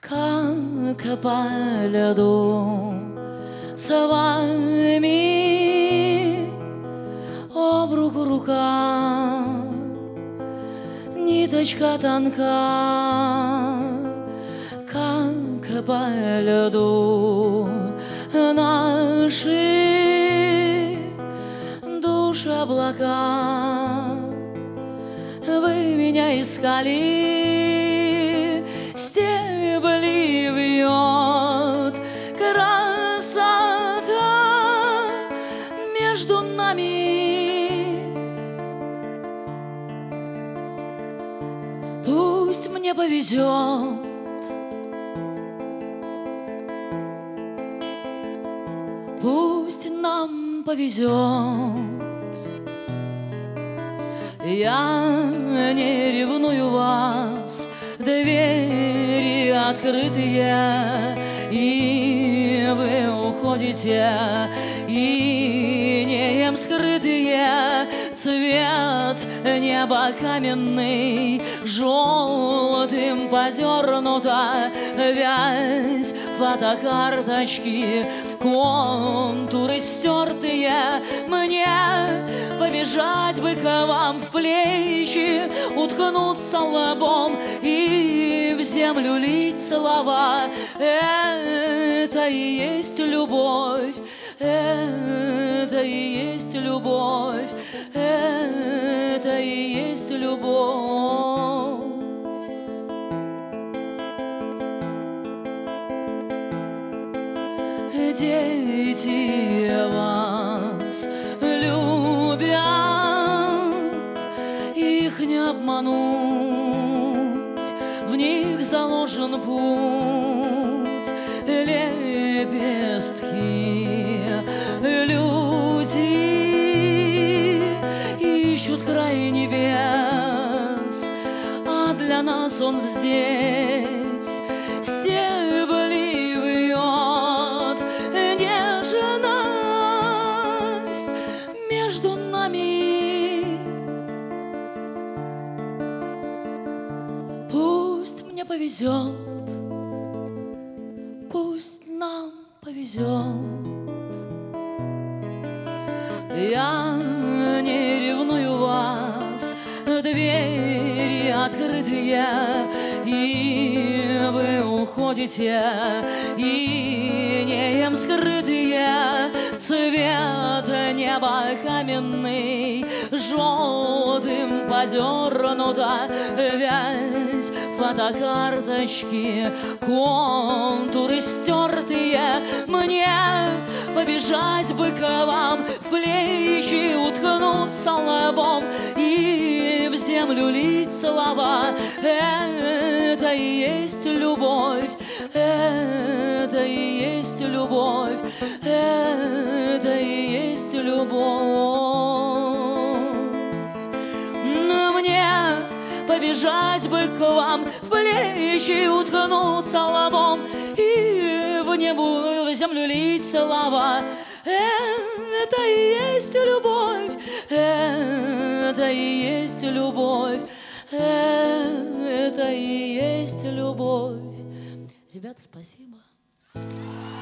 Как по льду с вами об руку рука, ниточка тонка, как по льду наши души облака. Вы меня искали, стебли вьет красота между нами. Пусть мне повезет, пусть нам повезет. Я не ревную вас, открытые, и вы уходите, и неем скрытые. Цвет неба каменный, желтым подернута вязь фотокарточки, контуры стертые, мне побежать бы к вам в плечи, уткнуться лбом и землю лить слова. Это и есть любовь, это и есть любовь, это и есть любовь. Дети вас в них заложен путь, лепестки, люди ищут край небес, а для нас он здесь, Пусть мне повезет, пусть нам повезет. Я не ревную вас, двери открытые, уходите, и неем скрытые цвет неба каменный, желтым подернута вязь фотокарточки, контуры стертые, мне побежать бы к вам в плечи, уткнуться лбом и в землю лить слова. Это и есть любовь, это и есть любовь, это и есть любовь. Но мне побежать бы к вам в плечи, уткнуться лбом и в небо, в землю лить слова. Это и есть любовь, это и есть любовь, это и есть любовь. Ребята, спасибо. Música